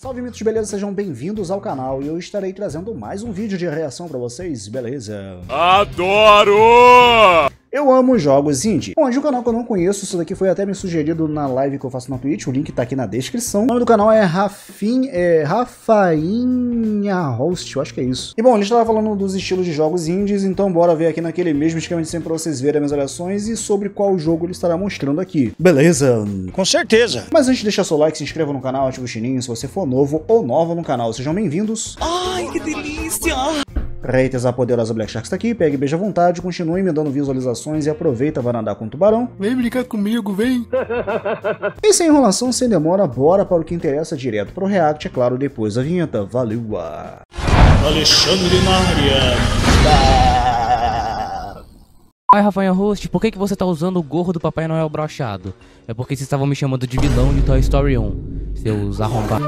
Salve mitos, beleza? Sejam bem-vindos ao canal e eu estarei trazendo mais um vídeo de reação pra vocês, beleza? Adoro! Eu amo jogos indie. Bom, de um canal que eu não conheço, isso daqui foi até me sugerido na live que eu faço na Twitch, o link tá aqui na descrição. O nome do canal é Rafin, é Rafainha Host, eu acho que é isso. E bom, ele estava falando dos estilos de jogos indies, então bora ver aqui naquele mesmo esquema de sempre pra vocês verem as minhas olhações e sobre qual jogo ele estará mostrando aqui. Beleza? Com certeza. Mas antes de deixar seu like, se inscreva no canal, ative o sininho se você for novo ou nova no canal. Sejam bem-vindos. Ai, que delícia! Reites a poderosa Black Shark está aqui, pegue beijo à vontade, continue me dando visualizações e aproveita vai nadar com o tubarão. Vem brincar comigo, vem! E sem enrolação, sem demora, bora para o que interessa direto para o React, é claro, depois da vinheta. Valeu! Alexandre Nária. Ai, Rafael Host, por que, que você tá usando o gorro do Papai Noel brochado? É porque vocês estavam me chamando de vilão de Toy Story 1, seus arrombados.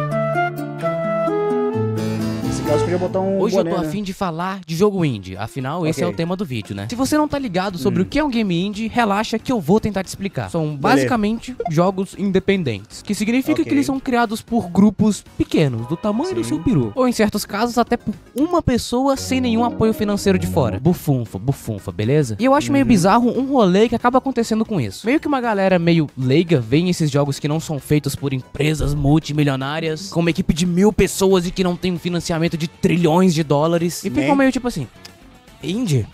Podia botar um Hoje boné, eu tô né? afim de falar de jogo indie, afinal esse Ok. é o tema do vídeo, né? Se você não tá ligado sobre Hum. o que é um game indie, relaxa que eu vou tentar te explicar. São basicamente jogos independentes, que significa Ok. que eles são criados por grupos pequenos, do tamanho do Sim. seu peru. Ou em certos casos até por uma pessoa sem nenhum apoio financeiro de fora. Bufunfa, bufunfa, beleza? E eu acho Uhum. meio bizarro um rolê que acaba acontecendo com isso. Meio que uma galera meio leiga vê esses jogos que não são feitos por empresas multimilionárias, com uma equipe de mil pessoas e que não tem um financiamento de trilhões de dólares. E Né? ficam meio tipo assim, indie?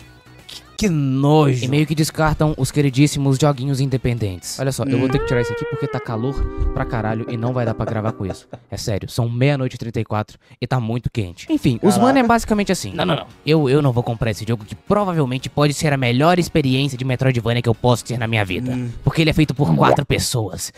Que, que nojo. E meio que descartam os queridíssimos joguinhos independentes. Olha só, eu vou ter que tirar isso aqui porque tá calor pra caralho e não vai dar pra gravar com isso. É sério, são meia-noite e 34 e tá muito quente. Enfim, os Caraca. mano é basicamente assim. Não, não, não. Eu, eu não vou comprar esse jogo que provavelmente pode ser a melhor experiência de Metroidvania que eu posso ter na minha vida. Porque ele é feito por quatro pessoas.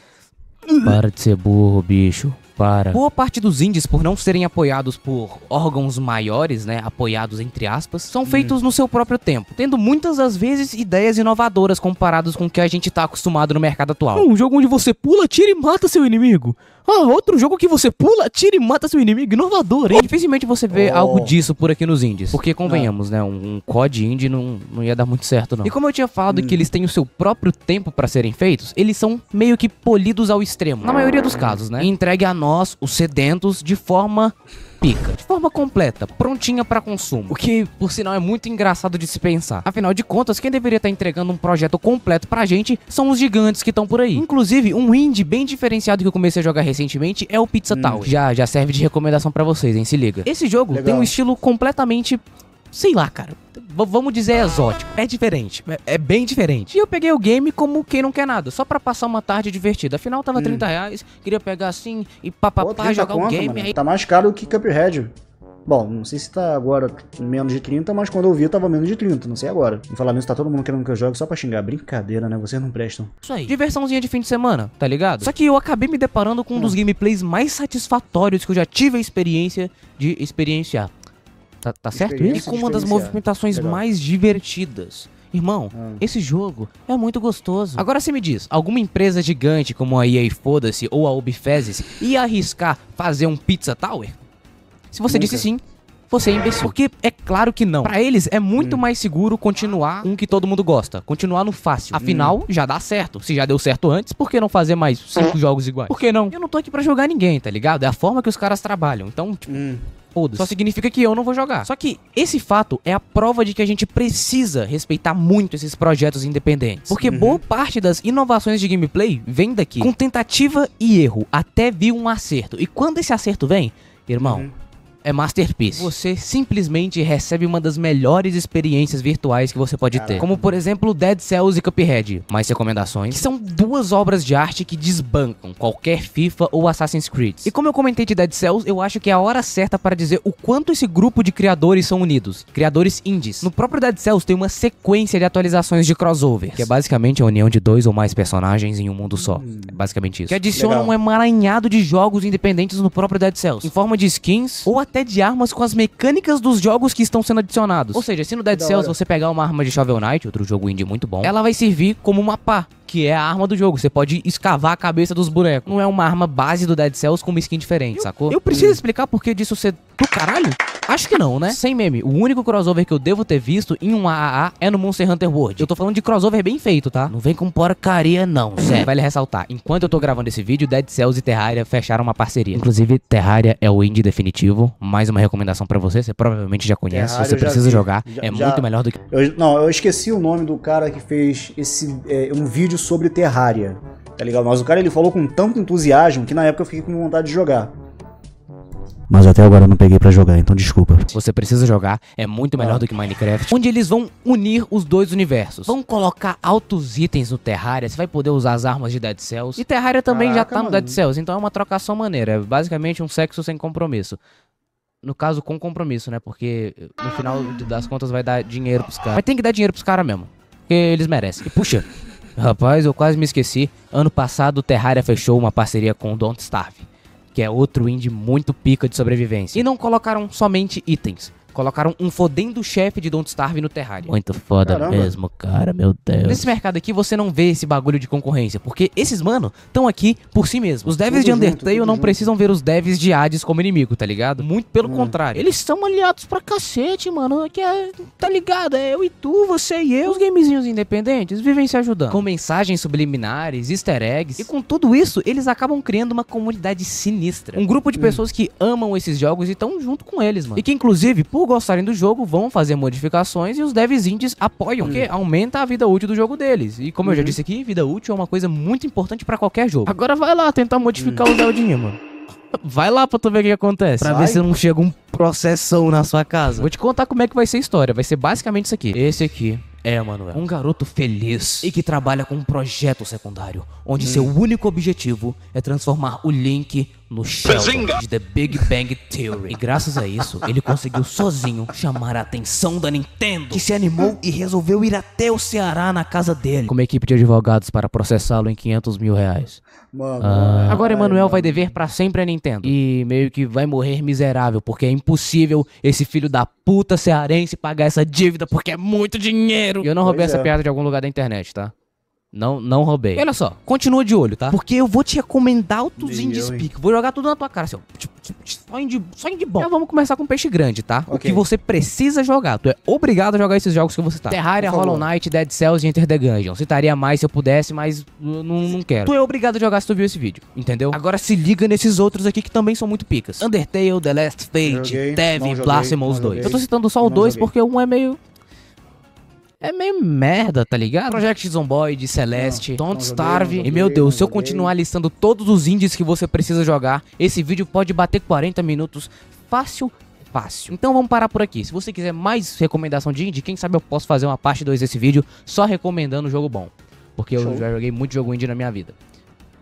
Para de ser burro, bicho. Para. Boa parte dos indies, por não serem apoiados por órgãos maiores, né? Apoiados entre aspas, são feitos no seu próprio tempo, tendo muitas das vezes ideias inovadoras comparados com o que a gente tá acostumado no mercado atual. Um jogo onde você pula, tira e mata seu inimigo. Ah, outro jogo que você pula, tira e mata seu inimigo. Inovador, hein? Dificilmente você vê Oh. algo disso por aqui nos indies. Porque, convenhamos, né? Um, um COD indie não, não ia dar muito certo, não. E como eu tinha falado que eles têm o seu próprio tempo pra serem feitos, eles são meio que polidos ao extremo. Na maioria dos casos, né? E entregue a nós, os sedentos, de forma pica. De forma completa, prontinha pra consumo. O que, por sinal, é muito engraçado de se pensar. Afinal de contas, quem deveria estar entregando um projeto completo pra gente são os gigantes que estão por aí. Inclusive, um indie bem diferenciado que eu comecei a jogar recentemente é o Pizza Tower. Já, já serve de recomendação pra vocês, hein? Se liga. Esse jogo Legal. tem um estilo completamente sei lá, cara. V- vamos dizer exótico. É diferente. É, é bem diferente. E eu peguei o game como quem não quer nada, só pra passar uma tarde divertida. Afinal, tava 30 reais, queria pegar assim e papapá, 30 jogar o conto, game. mano. Aí Tá mais caro que Cuphead. Bom, não sei se tá agora menos de 30, mas quando eu vi tava menos de 30, não sei agora. E falar nisso, tá todo mundo querendo que eu jogue só pra xingar. Brincadeira, né? Vocês não prestam. Isso aí. Diversãozinha de fim de semana, tá ligado? Só que eu acabei me deparando com um dos gameplays mais satisfatórios que eu já tive a experiência de experienciar. Tá, tá certo isso? E com de uma das movimentações Legal. mais divertidas. Irmão, Ah. esse jogo é muito gostoso. Agora você me diz, alguma empresa gigante como a EA Foda-se ou a Ubifezes ia arriscar fazer um Pizza Tower? Se você Nunca. disse sim, você é imbecil. Porque é claro que não. Pra eles é muito mais seguro continuar com o que todo mundo gosta. Continuar no fácil. Afinal, já dá certo. Se já deu certo antes, por que não fazer mais cinco jogos iguais? Por que não? Eu não tô aqui pra jogar ninguém, tá ligado? É a forma que os caras trabalham. Então, tipo, Hum. Foda-se. Só significa que eu não vou jogar. Só que esse fato é a prova de que a gente precisa respeitar muito esses projetos independentes. Porque boa parte das inovações de gameplay vem daqui. Com tentativa e erro, até vir um acerto. E quando esse acerto vem, irmão. É masterpiece. Você simplesmente recebe uma das melhores experiências virtuais que você pode ter. Caraca. Como, por exemplo, Dead Cells e Cuphead. Mais recomendações. Que são duas obras de arte que desbancam qualquer FIFA ou Assassin's Creed. E como eu comentei de Dead Cells, eu acho que é a hora certa para dizer o quanto esse grupo de criadores são unidos. Criadores indies. No próprio Dead Cells tem uma sequência de atualizações de crossover. Que é basicamente a união de dois ou mais personagens em um mundo só. É basicamente isso. Que adiciona Legal. um emaranhado de jogos independentes no próprio Dead Cells. Em forma de skins ou até de armas com as mecânicas dos jogos que estão sendo adicionados. Ou seja, se no Dead Da Cells hora. você pegar uma arma de Shovel Knight, outro jogo indie muito bom, ela vai servir como uma pá. Que é a arma do jogo. Você pode escavar a cabeça dos bonecos. Não é uma arma base do Dead Cells com uma skin diferente, sacou? Eu preciso explicar por que disso ser do caralho? Acho que não, né? Sem meme. O único crossover que eu devo ter visto em um AAA é no Monster Hunter World. Eu tô falando de crossover bem feito, tá? Não vem com porcaria, não. Sério. Vale ressaltar. Enquanto eu tô gravando esse vídeo, Dead Cells e Terraria fecharam uma parceria. Inclusive, Terraria é o indie definitivo. Mais uma recomendação pra você. Você provavelmente já conhece. Terraria você já precisa vi. jogar. Já- é já- muito melhor do que. Eu- não, eu esqueci o nome do cara que fez esse é, um vídeo sobre Terraria. Tá ligado? Mas o cara ele falou com tanto entusiasmo que na época eu fiquei com vontade de jogar. Mas até agora eu não peguei pra jogar, então desculpa. Você precisa jogar, é muito melhor Ah. do que Minecraft. Onde eles vão unir os dois universos. Vão colocar altos itens no Terraria, você vai poder usar as armas de Dead Cells. E Terraria também já Caraca, tá no mano. Dead Cells, então é uma trocação maneira. É basicamente um sexo sem compromisso. No caso, com compromisso, né? Porque no final das contas vai dar dinheiro pros caras. Mas tem que dar dinheiro pros caras mesmo. Porque eles merecem. E puxa, rapaz, eu quase me esqueci. Ano passado, o Terraria fechou uma parceria com o Don't Starve que é outro indie muito pica de sobrevivência. E não colocaram somente itens. Colocaram um fodendo chefe de Don't Starve no Terraria. Muito foda Caramba. mesmo, cara, meu Deus. Nesse mercado aqui você não vê esse bagulho de concorrência, porque esses mano estão aqui por si mesmos. Os devs Tudo de junto, Undertale tudo não junto. precisam ver os devs de Hades como inimigo, tá ligado? Muito pelo Hum. contrário. Eles são aliados pra cacete, mano. Que é, tá ligado? É eu e tu, você e eu. Os gamezinhos independentes vivem se ajudando. Com mensagens subliminares, easter eggs. E com tudo isso, eles acabam criando uma comunidade sinistra. Um grupo de pessoas que amam esses jogos e estão junto com eles, mano. E que, inclusive, por gostarem do jogo, vão fazer modificações e os devs indies apoiam, porque aumenta a vida útil do jogo deles. E como eu já disse aqui, vida útil é uma coisa muito importante pra qualquer jogo. Agora vai lá tentar modificar o Zeldinha, mano. Vai lá pra tu ver o que acontece. Pra Vai. ver se não chega um processão na sua casa. Vou te contar como é que vai ser a história. Vai ser basicamente isso aqui. Esse aqui é Manuel. Um garoto feliz e que trabalha com um projeto secundário, onde seu único objetivo é transformar o Link no Sheldon de The Big Bang Theory. E graças a isso, ele conseguiu sozinho chamar a atenção da Nintendo, que se animou e resolveu ir até o Ceará na casa dele. Com uma equipe de advogados para processá-lo em 500 mil reais. Mano, Ah, agora Emanuel vai dever pra sempre a Nintendo. E meio que vai morrer miserável, porque é impossível esse filho da puta cearense pagar essa dívida, porque é muito dinheiro. E eu não roubei Pois essa é. piada de algum lugar da internet, tá? Não, não roubei. Olha só, continua de olho, tá? Porque eu vou te recomendar altos indies pica. Vou jogar tudo na tua cara, assim, ó. Tipo, tipo, Só indie, só indie bom. Já vamos começar com peixe grande, tá? O Ok. que você precisa jogar. Tu é obrigado a jogar esses jogos que eu vou citar. Terraria. Hollow Knight, Dead Cells e Enter the Gungeon. Citaria mais se eu pudesse, mas não, não quero. Tu é obrigado a jogar se tu viu esse vídeo, entendeu? Agora se liga nesses outros aqui que também são muito picas. Undertale, The Last Fate, joguei, Blasphemous não 2. joguei. Eu tô citando só o Não 2 joguei. porque um é meio... É meio merda, tá ligado? Project Zomboid, Celeste, Não, Don't joguei, Starve. e meu Deus, se eu continuar listando todos os indies que você precisa jogar, esse vídeo pode bater 40 minutos fácil, fácil. Então vamos parar por aqui. Se você quiser mais recomendação de indie, quem sabe eu posso fazer uma parte 2 desse vídeo só recomendando jogo bom. Porque eu Show. já joguei muito jogo indie na minha vida.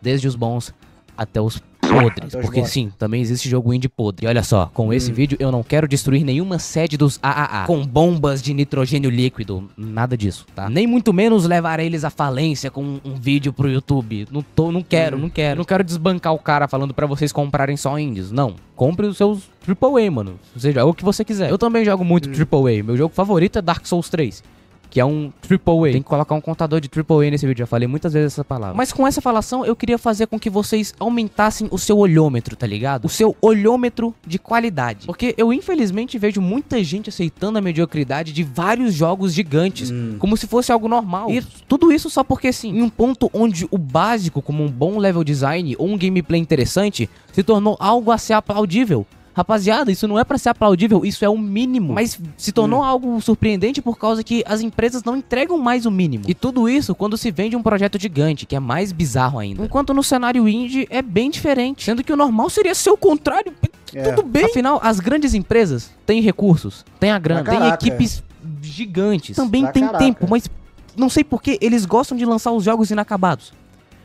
Desde os bons até os podres. Porque sim, também existe jogo indie podre. E olha só, com esse vídeo eu não quero destruir nenhuma sede dos AAA com bombas de nitrogênio líquido. Nada disso, tá? Nem muito menos levar eles à falência com um, um vídeo pro YouTube. Não, tô, não quero, não quero. Não quero desbancar o cara falando pra vocês comprarem só indies. Não. Compre os seus AAA, mano. Ou seja, é o que você quiser. Eu também jogo muito AAA. Meu jogo favorito é Dark Souls 3 que é um AAA. Tem que colocar um contador de AAA nesse vídeo, já falei muitas vezes essa palavra. Mas com essa falação, eu queria fazer com que vocês aumentassem o seu olhômetro, tá ligado? O seu olhômetro de qualidade. Porque eu, infelizmente, vejo muita gente aceitando a mediocridade de vários jogos gigantes, como se fosse algo normal. E tudo isso só porque, assim, em um ponto onde o básico, como um bom level design ou um gameplay interessante, se tornou algo a ser aplaudível. Rapaziada, isso não é pra ser aplaudível, isso é o mínimo. Mas se tornou algo surpreendente por causa que as empresas não entregam mais o mínimo. E tudo isso quando se vende um projeto gigante, que é mais bizarro ainda. Enquanto no cenário indie é bem diferente. Sendo que o normal seria ser o contrário. É. Tudo bem. Afinal, as grandes empresas têm recursos, têm a grana, têm equipes gigantes. Também Pra caraca. tempo, mas não sei por que eles gostam de lançar os jogos inacabados.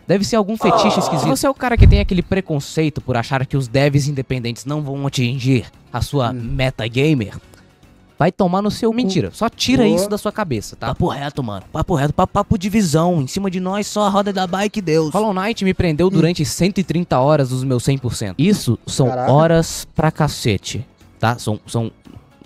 Deve ser algum fetiche esquisito. Se você é o cara que tem aquele preconceito por achar que os devs independentes não vão atingir a sua meta gamer, vai tomar no seu. Mentira, só tira Boa. isso da sua cabeça, tá? Papo reto, mano. Papo reto, papo, papo de visão. Em cima de nós, só a roda da bike, Deus. Hollow Knight me prendeu durante 130 horas dos meus 100%. Isso são Caraca. horas pra cacete, tá? São, são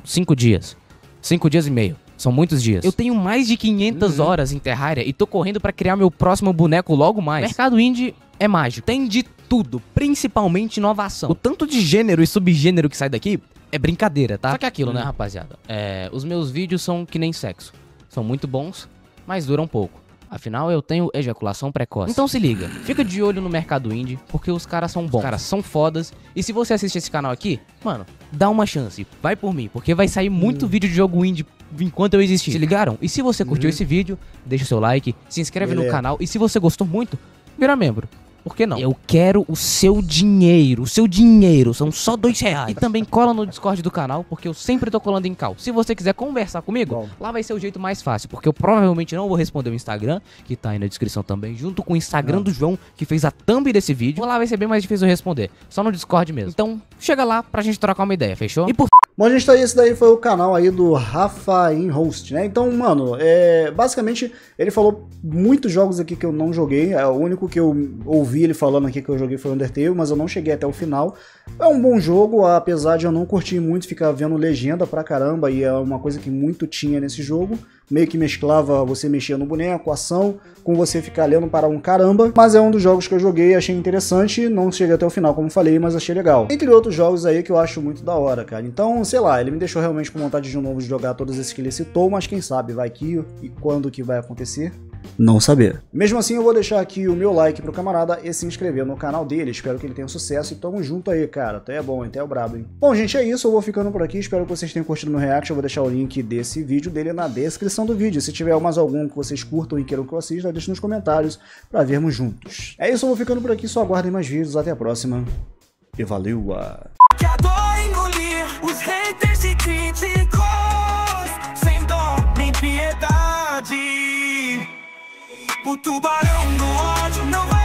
cinco dias. Cinco dias e meio. São muitos dias. Eu tenho mais de 500 uhum. horas em Terraria e tô correndo para criar meu próximo boneco logo mais. Mercado indie é mágico. Tem de tudo, principalmente inovação. O tanto de gênero e subgênero que sai daqui é brincadeira, tá? Só que é aquilo, né, hum. rapaziada? É, os meus vídeos são que nem sexo. São muito bons, mas duram pouco. Afinal, eu tenho ejaculação precoce. Então se liga, fica de olho no mercado indie, porque os caras são bons, os caras são fodas. E se você assiste esse canal aqui, mano, dá uma chance, vai por mim, porque vai sair muito hum. vídeo de jogo indie enquanto eu existir. Se ligaram? E se você curtiu hum. esse vídeo, deixa o seu like, se inscreve Beleza. no canal e se você gostou muito, vira membro. Por que não? Eu quero o seu dinheiro. O seu dinheiro. São só dois reais. E também cola no Discord do canal, porque eu sempre tô colando em cal. Se você quiser conversar comigo, Bom. lá vai ser o jeito mais fácil. Porque eu provavelmente não vou responder o Instagram, que tá aí na descrição também, junto com o Instagram não. do João, que fez a thumb desse vídeo. Lá vai ser bem mais difícil eu responder. Só no Discord mesmo. Então, chega lá pra gente trocar uma ideia, fechou? E por Bom, gente, tá aí, esse daí foi o canal aí do Rafa in Host, né? Então, mano, é, basicamente ele falou muitos jogos aqui que eu não joguei. É, o único que eu ouvi ele falando aqui que eu joguei foi Undertale, mas eu não cheguei até o final. É um bom jogo, apesar de eu não curtir muito ficar vendo legenda pra caramba, e é uma coisa que muito tinha nesse jogo meio que mesclava você mexer no boneco, ação, com você ficar lendo para um caramba. Mas é um dos jogos que eu joguei, achei interessante, não cheguei até o final, como falei, mas achei legal. Entre outros jogos aí que eu acho muito da hora, cara. Então, sei lá, ele me deixou realmente com vontade de um novo de jogar todos esses que ele citou, mas quem sabe vai que e quando que vai acontecer, não saber. Mesmo assim, eu vou deixar aqui o meu like pro camarada e se inscrever no canal dele. Espero que ele tenha sucesso e tamo junto aí, cara. Até é bom, até é o brabo, hein? Bom, gente, é isso. Eu vou ficando por aqui. Espero que vocês tenham curtido meu react. Eu vou deixar o link desse vídeo dele na descrição do vídeo. Se tiver mais algum que vocês curtam e queiram que eu assista, deixe nos comentários pra vermos juntos. É isso, eu vou ficando por aqui. Só aguardem mais vídeos. Até a próxima. E valeu! Os haters e críticos Sem dó nem piedade o tubarão do ódio não vai